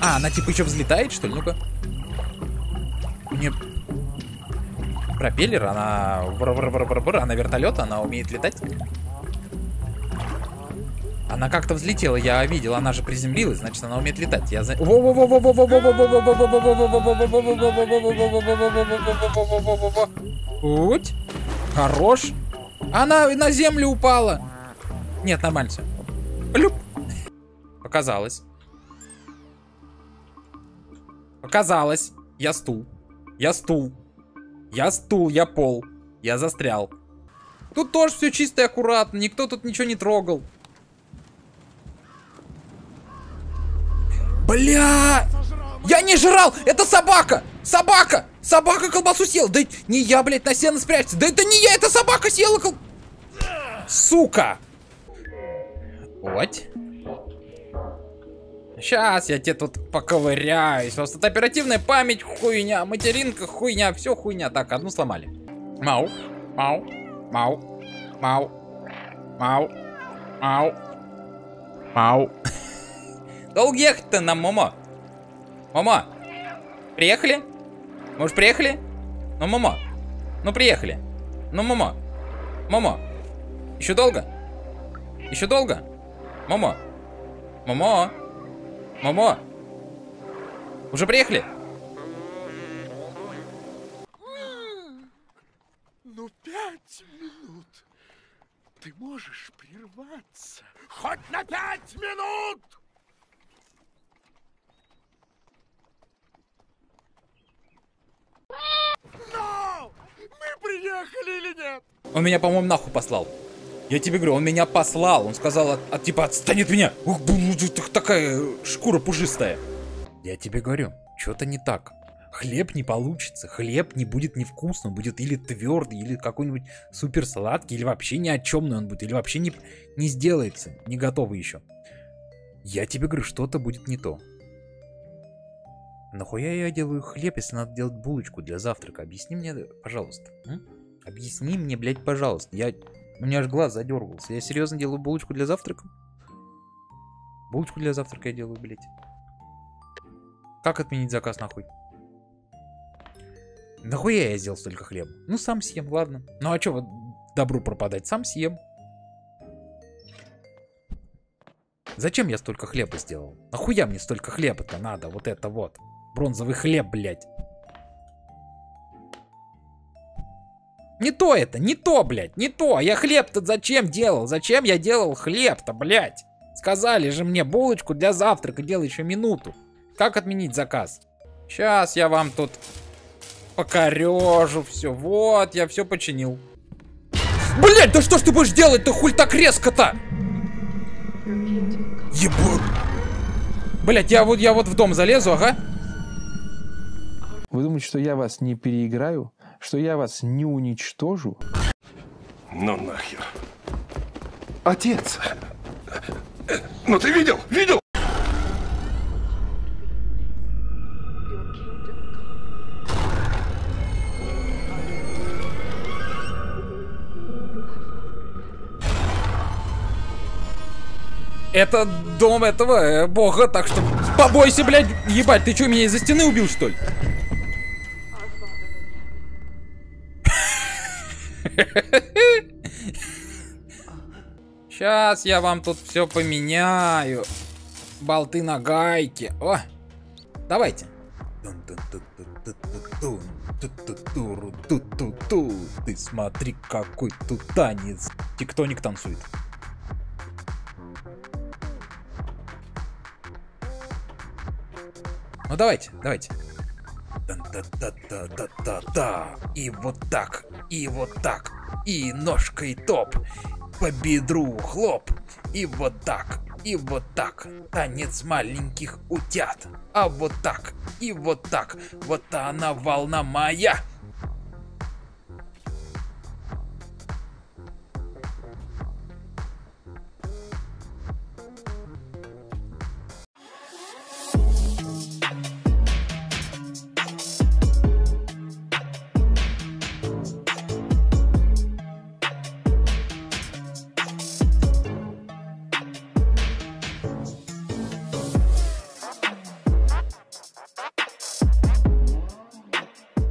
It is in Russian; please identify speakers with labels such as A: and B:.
A: А, она типа еще взлетает, что ли? Ну-ка. Мне... Пропеллер, она... Она вертолет, она умеет летать. Она как-то взлетела, я видел, она же приземлилась, значит, она умеет летать. Я за... Уть. Хорош. Она на землю упала. Нет, нормально все. Люп. Показалось. Показалось. Я стул. Я стул. Я стул, я пол. Я застрял. Тут тоже все чисто и аккуратно. Никто тут ничего не трогал. Бля! Я не жрал! Это собака! Собака! Собака колбасу съел! Да не я, блядь, на сено спрячься! Да это не я, это собака съела кол... Сука! Вот. Сейчас я тебе тут поковыряюсь. У вас тут оперативная память, хуйня, материнка, хуйня, все хуйня. Так, одну сломали. Мау, мау, мау, мау, мау, мау, мау. Долго ехать-то нам, Момо? Момо, приехали? Может, приехали? Ну, Момо, ну, приехали. Ну, Момо, Момо, еще долго? Еще долго? Момо, Момо, Момо, уже приехали?
B: Ну, пять минут. Ты можешь прерваться? Хоть на пять минут! Но! Мы приехали или нет?
A: Он меня, по-моему, нахуй послал. Я тебе говорю, он меня послал. Он сказал, от, типа, отстань от меня. Ух, такая шкура пушистая. Я тебе говорю, что-то не так. Хлеб не получится, хлеб не будет невкусным, будет или твердый, или какой-нибудь супер сладкий, или вообще ни о чем он будет, или вообще не, не сделается, не готовый еще. Я тебе говорю, что-то будет не то. Нахуя я делаю хлеб, если надо делать булочку для завтрака? Объясни мне, пожалуйста. М? Объясни мне, блядь, пожалуйста. Я... У меня аж глаз задергался. Я серьезно делаю булочку для завтрака? Булочку для завтрака я делаю, блядь. Как отменить заказ, нахуй? Нахуя я сделал столько хлеба? Ну, сам съем, ладно. Ну, а чё вот добру пропадать? Сам съем. Зачем я столько хлеба сделал? Нахуя мне столько хлеба-то надо? Вот это вот. Бронзовый хлеб, блядь. Не то это, не то, блядь, не то. Я хлеб-то зачем делал? Зачем я делал хлеб-то, блядь? Сказали же мне булочку для завтрака, делай еще минуту. Как отменить заказ? Сейчас я вам тут покорежу все. Вот, я все починил. Блять, да что ж ты будешь делать-то, хуль так резко-то? Ебут. Блять, я вот, я вот в дом залезу, ага.
C: Вы думаете, что я вас не переиграю? Что я вас не уничтожу?
B: Ну нахер. Отец! Ну ты видел? Видел?
A: Это дом этого э, бога, так что побойся, блядь, ебать, ты что, меня из-за стены убил, что ли? Сейчас я вам тут все поменяю. Болты на гайке. О, давайте. Ты смотри, какой тут танец. Тектоник танцует. Ну давайте, давайте. Да-да-да-да-да-да. И вот так, и вот так, и ножкой топ, по бедру хлоп, и вот так, и вот так, танец маленьких утят. А вот так, и вот так, вот она волна моя,